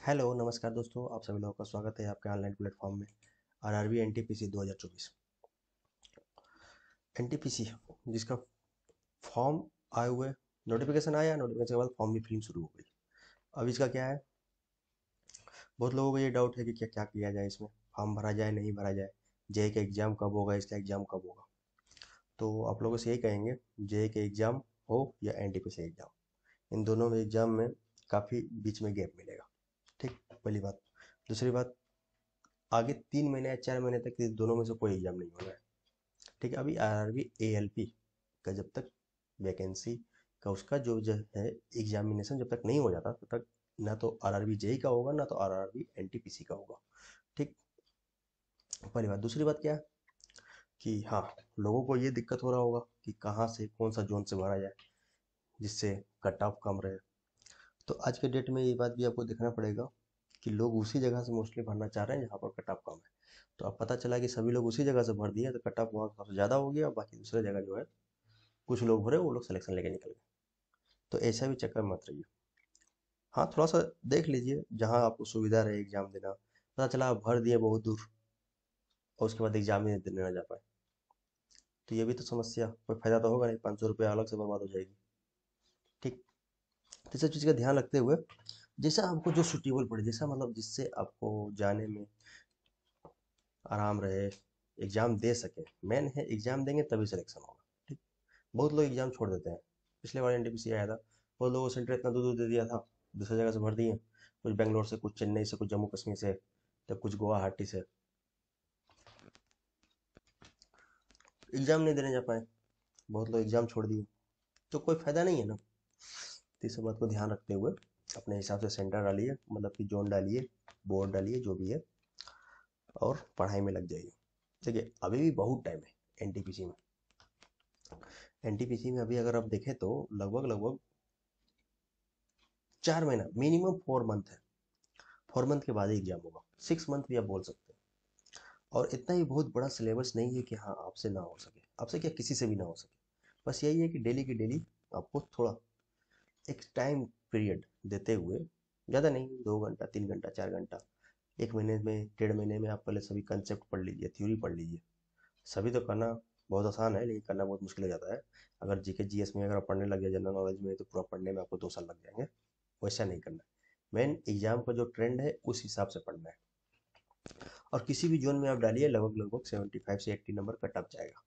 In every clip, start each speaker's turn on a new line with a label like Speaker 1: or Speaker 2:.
Speaker 1: Hello, नमस्कार दोस्तों, आप सभी लोगों का स्वागत है आपके ऑनलाइन प्लेटफॉर्म में R R B N T P C दो हज़ार चौबीस। एन टी पी सी जिसका फॉर्म आए हुए नोटिफिकेशन आया नोटिफिकेशन के बाद फॉर्म भी फिलिंग शुरू हो गई। अब इसका क्या है? बहुत लोगों को ये डाउट है कि क्या क्या किया जाए इसमें? फॉर्म भरा जाए, नहीं भरा जाए? जे का एग्ज़ाम कब होगा, इसका एग्ज़ाम कब होगा? तो आप लोगों से यही कहेंगे जे के एग्ज़ाम हो या N T P C exam इन दोनों एग्ज़ाम में काफ़ी बीच में गैप मिलेगा। पहली बात। दूसरी बात, आगे तीन महीने या चार महीने तक दोनों में से कोई एग्ज़ाम नहीं होना है। ठीक है, अभी R R B A L P का जब तक वैकेंसी का उसका जो जो है, एग्जामिनेशन जब तक नहीं हो जाता, तब तक ना तो आर आर बी जेई का होगा, ना तो R R B N T P C का होगा। ठीक? पहली बात। दूसरी बात क्या है? कि हाँ लोगों को ये दिक्कत हो रहा होगा कि कहाँ से, कौन सा जोन से भरा जाए, जिससे कट ऑफ़ कम रहे। तो आज के डेट में ये बात भी आपको देखना पड़ेगा। कि लोग उसी जगह से मोस्टली भरना चाह रहे हैं जहाँ पर कट ऑफ़ कम है। तो अब पता चला कि सभी लोग उसी जगह से भर दिए तो कट ऑफ़ वहाँ सबसे ज़्यादा हो गया, बाकी दूसरे जगह जो है, कुछ लोग भरे, वो लोग सिलेक्शन लेके निकल गए। तो ऐसा भी चक्कर मत रहिए। हाँ थोड़ा सा देख लीजिए, जहाँ आपको सुविधा रहे एग्ज़ाम देना, पता चला आप भर दिए बहुत दूर, और उसके बाद एग्ज़ाम ही देने ना जा पाए। तो ये भी तो समस्या, कोई फ़ायदा तो होगा नहीं, पाँच सौ रुपया अलग से बर्बाद हो जाएगी। ठीक। तो सब चीज़ का ध्यान रखते हुए जैसा आपको जो सुटेबल पड़े, जैसा मतलब जिससे आपको जाने में आराम रहे एग्ज़ाम दे सके। मेन है एग्ज़ाम देंगे तभी सिलेक्शन होगा, ठीक? बहुत लोग एग्ज़ाम छोड़ देते हैं। पिछले बार एन आया था, बहुत लोगों सेंटर इतना दूर दूर दे दिया था, दूसरी जगह से भर दिए। कुछ बेंगलोर से, कुछ चेन्नई से, कुछ जम्मू कश्मीर से तो कुछ गुवाहाटी से। एग्ज़ाम नहीं देने जा पाए। बहुत लोग एग्ज़ाम छोड़ दिए। तो कोई फ़ायदा नहीं है ना? तो इस बात को ध्यान रखते हुए अपने हिसाब से सेंटर डालिए मतलब कि जोन डालिए बोर्ड डालिए, जो भी है, और पढ़ाई में लग जाइए। देखिए, अभी भी बहुत टाइम है एनटीपीसी में। एनटीपीसी में अभी अगर आप देखें तो लगभग लगभग चार महीना मिनिमम फोर मंथ है। फोर मंथ के बाद ही एग्ज़ाम होगा। सिक्स मंथ भी आप बोल सकते हैं। और इतना ही बहुत बड़ा सिलेबस नहीं है कि हाँ आपसे ना हो सके। आपसे क्या किसी से भी ना हो सके। बस यही है कि डेली की डेली आपको थोड़ा एक टाइम पीरियड देते हुए, ज़्यादा नहीं, दो घंटा, तीन घंटा, चार घंटा, एक महीने में, डेढ़ महीने में आप पहले सभी कंसेप्ट पढ़ लीजिए थ्योरी पढ़ लीजिए। सभी तो करना बहुत आसान है, लेकिन करना बहुत मुश्किल हो जाता है। अगर जी के एस में अगर आप पढ़ने लग जाए जनरल नॉलेज में तो पूरा पढ़ने में आपको दो साल लग जाएँगे। वैसा नहीं करना मेन एग्ज़ाम का जो ट्रेंड है, उस हिसाब से पढ़ना है। और किसी भी जोन में आप डालिए, लगभग लगभग सेवेंटी फाइव से एट्टी नंबर कट अप जाएगा।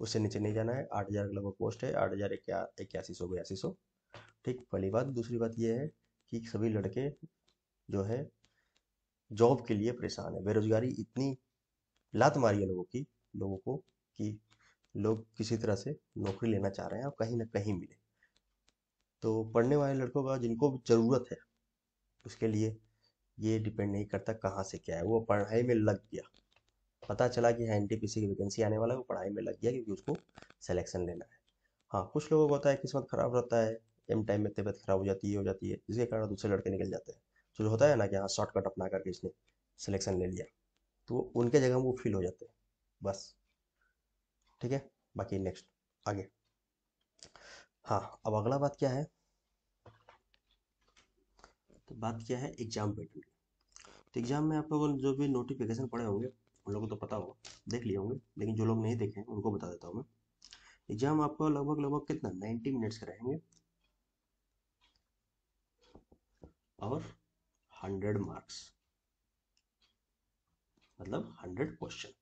Speaker 1: उससे नीचे नहीं जाना है, आठ हज़ार का लगभग पोस्ट है, आठ हज़ार इक्यासी सौ, बयासी सौ। ठीक, पहली बात। दूसरी बात यह है कि सभी लड़के जो है जॉब के लिए परेशान है। बेरोजगारी इतनी लात मारी है लोगों की, लोगों को कि लोग किसी तरह से नौकरी लेना चाह रहे हैं और कहीं ना कहीं मिले। तो पढ़ने वाले लड़कों का जिनको ज़रूरत है, उसके लिए ये डिपेंड नहीं करता कहाँ से क्या है। वो पढ़ाई में लग गया। पता चला कि हाँ एन की वैकेंसी आने वाला है, वो पढ़ाई में लग गया क्योंकि उसको सिलेक्शन लेना है। हाँ कुछ लोगों को होता है, किस्मत खराब रहता है एम टाइम में तबियत खराब हो जाती है हो जाती है। जिसके कारण दूसरे लड़के निकल जाते हैं। तो जो होता है ना कि हाँ शॉर्टकट अपना करके इसने सिलेक्शन ले लिया। तो उनके जगह वो फील हो जाते हैं। बस। ठीक है? बाकी नेक्स्ट आगे। हाँ अब अगला बात क्या है? तो बात क्या है? एग्ज़ाम पैटर्न तो एग्ज़ाम में आप लोगों ने जो भी नोटिफिकेशन पढ़े होंगे, उन लोगों को तो पता होगा। देख लिए होंगे, लेकिन जो लोग नहीं देखे उनको बता देता हूँ मैं। एग्ज़ाम आपको लगभग लगभग कितना? 90 मिनट्स के रहेंगे। और हंड्रेड मार्क्स मतलब हंड्रेड क्वेश्चन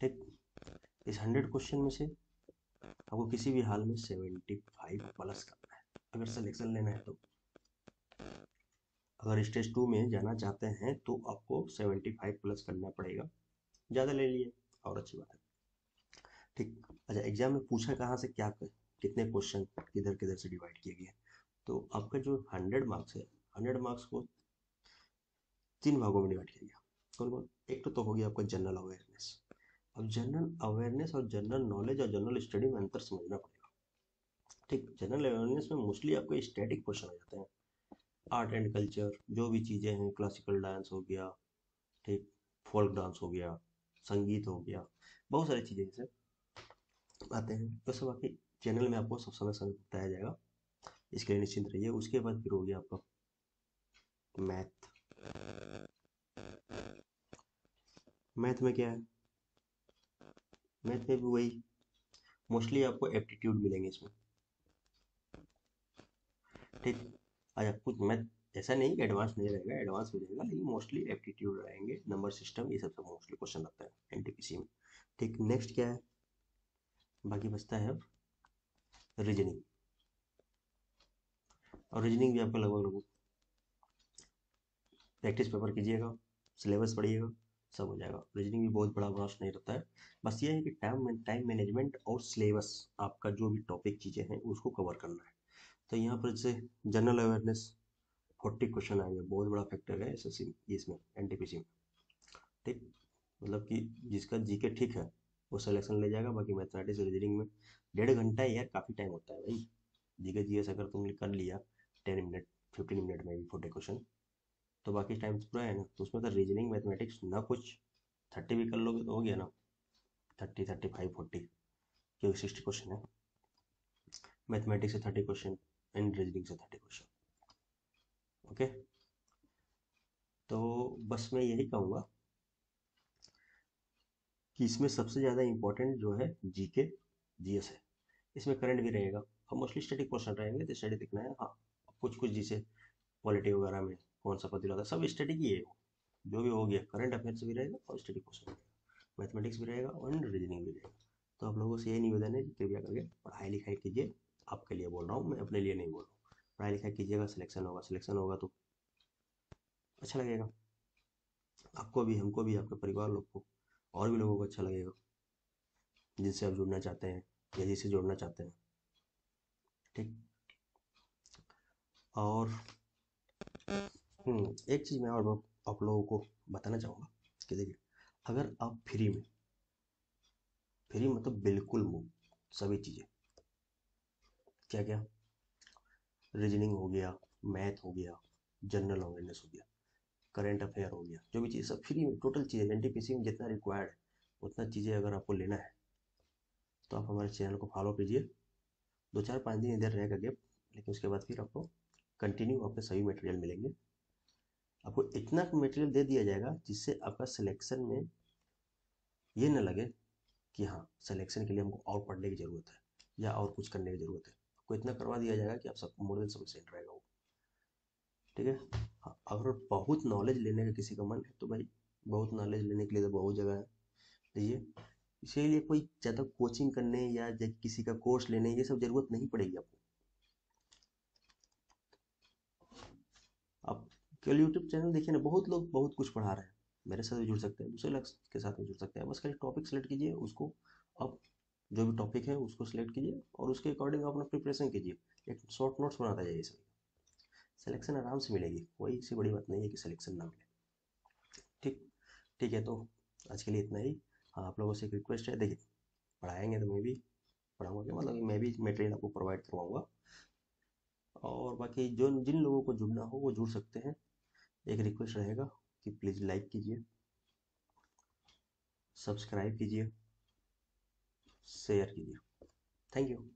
Speaker 1: ठीक. इस हंड्रेड क्वेश्चन में से आपको किसी भी हाल में सेवेंटी फाइव प्लस करना है। अगर सिलेक्शन लेना है तो। अगर स्टेज टू में जाना चाहते हैं तो आपको सेवेंटी फाइव प्लस करना पड़ेगा। ज़्यादा ले लिए, और अच्छी बात है। ठीक. अच्छा एग्ज़ाम में पूछा कहाँ से क्या कितने क्वेश्चन किधर किधर से डिवाइड किए तो आपका जो हंड्रेड मार्क्स है हंड्रेड मार्क्स को तीन भागों में डिवाइड किया गया। कौन कौन? एक तो, तो हो गया आपका जनरल अवेयरनेस अब जनरल अवेयरनेस और जनरल नॉलेज और जनरल स्टडी में अंतर समझना पड़ेगा। ठीक जनरल अवेयरनेस में मोस्टली आपको स्टैटिक क्वेश्चन आ जाते हैं। आर्ट एंड कल्चर जो भी चीज़ें हैं क्लासिकल डांस हो गया ठीक फोल्क डांस हो गया संगीत हो गया बहुत सारी चीज़ें जैसे आते हैं तो सब बाकी चैनल में आपको सब समय समय बताया जाएगा। इसके लिए निश्चिंत रहिए। उसके बाद फिर हो गया आपका मैथ। मैथ में क्या है? मैथ में भी वही, मोस्टली आपको एप्टीट्यूड मिलेंगे इसमें। ठीक अच्छा कुछ मैथ ऐसा नहीं कि एडवांस नहीं रहेगा एडवांस भी रहेगा लेकिन मोस्टली एप्टीट्यूड रहेंगे, नंबर सिस्टम, ये सबसे मोस्टली क्वेश्चन लगता है एनटीपीसी में। ठीक नेक्स्ट क्या है? बाकी बचता है रीजनिंग और रीजनिंग भी आपका लगभग लगभग। प्रैक्टिस पेपर कीजिएगा सिलेबस पढ़िएगा, सब हो जाएगा। रीजनिंग भी बहुत बड़ा ब्रास नहीं रहता है। बस ये है कि टाइम टाइम मैनेजमेंट और सिलेबस आपका जो भी टॉपिक चीज़ें हैं, उसको कवर करना है। तो यहाँ पर जैसे जनरल अवेयरनेस फोर्टी क्वेश्चन आएँगे। बहुत बड़ा फैक्टर है एस एस सी इसमें एन टी पी में। ठीक? मतलब कि जिसका जी के ठीक है, वो सिलेक्शन ले जाएगा, बाकी मैथमेटिक्स रीजनिंग में डेढ़ घंटा यार काफ़ी टाइम होता है भाई। जीके जी एस अगर तुमने कर लिया टेन मिनट फिफ्टीन मिनट में भी फोर्टी क्वेश्चन तो बाकी टाइम पूरा है ना तो उसमें तो रीजनिंग मैथमेटिक्स ना कुछ थर्टी भी कर लोगे तो हो गया ना थर्टी थर्टी फाइव फोर्टी क्योंकि सिक्सटी क्वेश्चन है. मैथमेटिक्स से थर्टी क्वेश्चन एंड रीजनिंग से थर्टी क्वेश्चन ओके तो बस मैं यही कहूँगा कि इसमें सबसे ज़्यादा इम्पोर्टेंट जो है जी के है. इसमें करंट भी रहेगा. और मोस्टली स्टडी क्वेश्चन रहेंगे तो स्टडी दिखना है. हाँ. कुछ कुछ जिसे पॉलिटी वगैरह में कौन सा रहता है, सब स्टडी की है जो भी हो गया करंट अफेयर्स भी रहेगा और स्टडी क्वेश्चन रहेगा। मैथमेटिक्स भी रहेगा और रीजनिंग भी रहेगा। तो आप लोगों से यही निवेदन है कृपया करके पढ़ाई लिखाई कीजिए, आपके लिए बोल रहा हूँ, मैं अपने लिए नहीं बोल रहा हूँ। पढ़ाई लिखाई कीजिएगा सिलेक्शन होगा सिलेक्शन होगा तो अच्छा लगेगा। आपको भी, हमको भी, आपके परिवार लोग को, और भी लोगों को अच्छा लगेगा। जिनसे आप जुड़ना चाहते हैं या जिससे जोड़ना चाहते हैं। ठीक? और हम्म, एक चीज़ मैं और आप लोगों को बताना चाहूँगा कि देखिए अगर आप फ्री में फ्री मतलब बिल्कुल मुफ़्त सभी चीज़ें। क्या क्या रीजनिंग हो गया मैथ हो गया जनरल अवेयरनेस हो गया करंट अफेयर हो गया जो भी चीज़ सब फ्री में टोटल चीज़ें एन टी में जितना रिक्वायर्ड है उतना चीज़ें अगर आपको लेना है तो आप हमारे चैनल को फॉलो कीजिए। दो चार पाँच दिन इधर रहेगा गेप लेकिन उसके बाद फिर आपको कंटिन्यू आपके सभी मटेरियल मिलेंगे। आपको इतना मटेरियल दे दिया जाएगा जिससे आपका सिलेक्शन में ये ना लगे कि हाँ सिलेक्शन के लिए हमको और पढ़ने की ज़रूरत है या और कुछ करने की ज़रूरत है। आपको इतना करवा दिया जाएगा कि आप सब मोर देन सफिशियंट रहेगा वो। ठीक है? हाँ अगर बहुत नॉलेज लेने का किसी का मन है तो भाई बहुत नॉलेज लेने के लिए तो बहुत जगह है। लीजिए इसीलिए कोई ज़्यादा कोचिंग करने या किसी का कोर्स लेने, ये सब ज़रूरत नहीं पड़ेगी आपको आप केवल यूट्यूब चैनल देखिए ना, बहुत लोग बहुत कुछ पढ़ा रहे हैं। मेरे साथ भी जुड़ सकते हैं, दूसरे लक्ष्य के साथ भी जुड़ सकते हैं। बस खाली टॉपिक सेलेक्ट कीजिए, उसको आप जो भी टॉपिक है, उसको सिलेक्ट कीजिए और उसके अकॉर्डिंग आप अपना प्रिपरेशन कीजिए। एक शॉर्ट नोट्स बनाता जाइए सभी सिलेक्शन आराम से मिलेगी। कोई सी बड़ी बात नहीं है कि सिलेक्शन ना मिले। ठीक? ठीक है तो आज के लिए इतना ही। हाँ आप लोगों से एक रिक्वेस्ट है। देखिए, पढ़ाएँगे तो मैं भी पढ़ाऊँगा मतलब मैं भी मेटेरियल आपको प्रोवाइड करवाऊँगा। और बाकी जो जिन लोगों को जुड़ना हो, वो जुड़ सकते हैं। एक रिक्वेस्ट रहेगा कि प्लीज़ लाइक कीजिए सब्सक्राइब कीजिए शेयर कीजिए। Thank you.